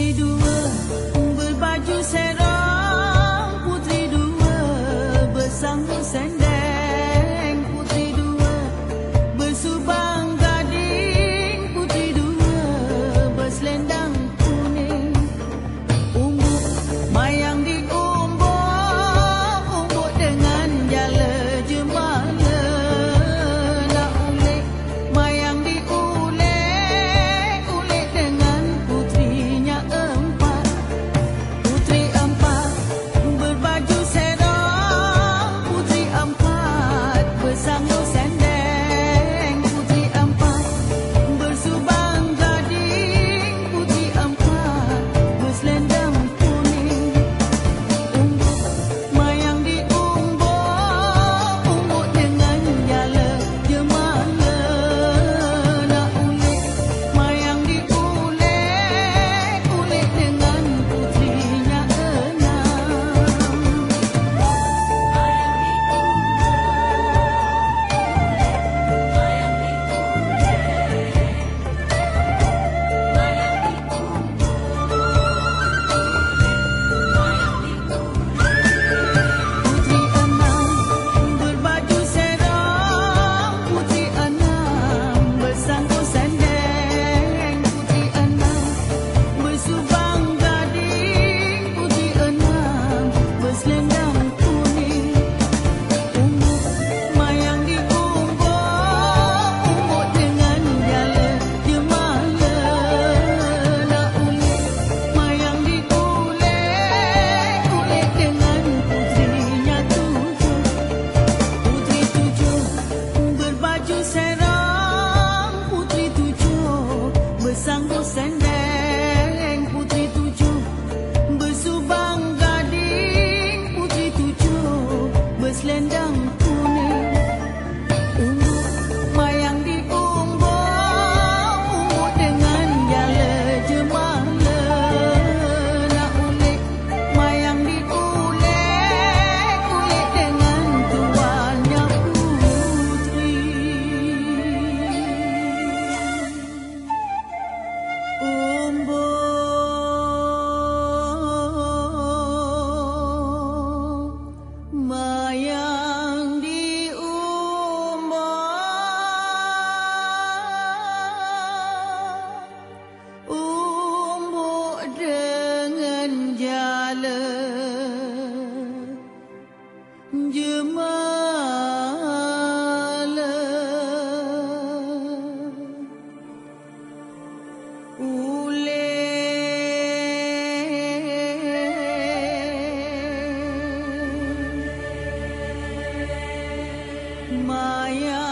dari dua Maya.